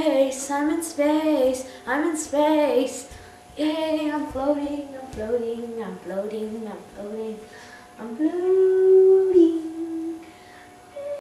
Space, I'm in space, I'm in space. Yay, I'm floating, I'm floating, I'm floating, I'm floating.